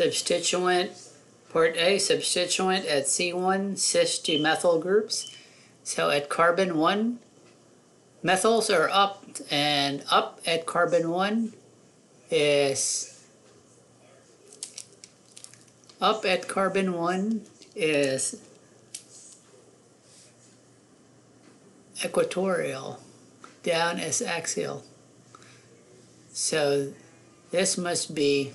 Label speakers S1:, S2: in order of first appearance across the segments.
S1: substituent, part A, substituent at C1 cis to methyl groups. So at carbon 1, methyls are up, and up at carbon 1 is up at carbon 1 is equatorial, down is axial. So this must be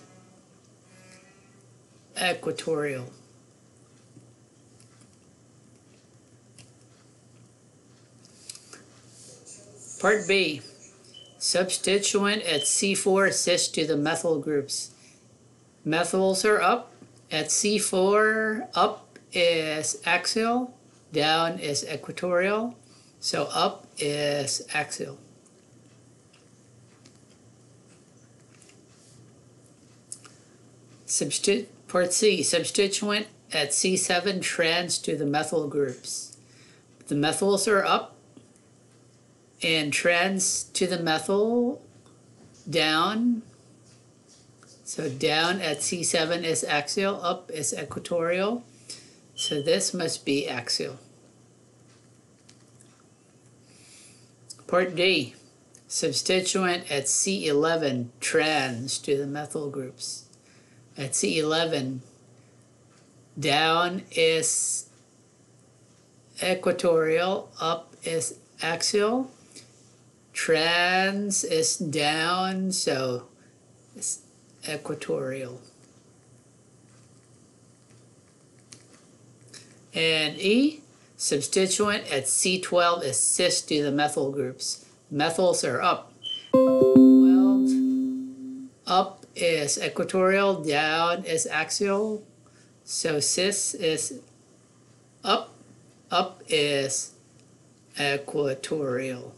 S1: equatorial. Part B, substituent at C4 cis to the methyl groups. Methyls are up. At C4, up is axial, down is equatorial. So up is axial. Substi- part C, substituent at C7 trans to the methyl groups. The methyls are up and trans to the methyl down. So down at C7 is axial, up is equatorial. So this must be axial. Part D, substituent at C11 trans to the methyl groups. At C11, down is equatorial, up is axial, trans is down, so it's equatorial. And E, substituent at C12 is cis to the methyl groups. Methyls are up. 12, up is equatorial, down is axial. So cis is up, up is equatorial.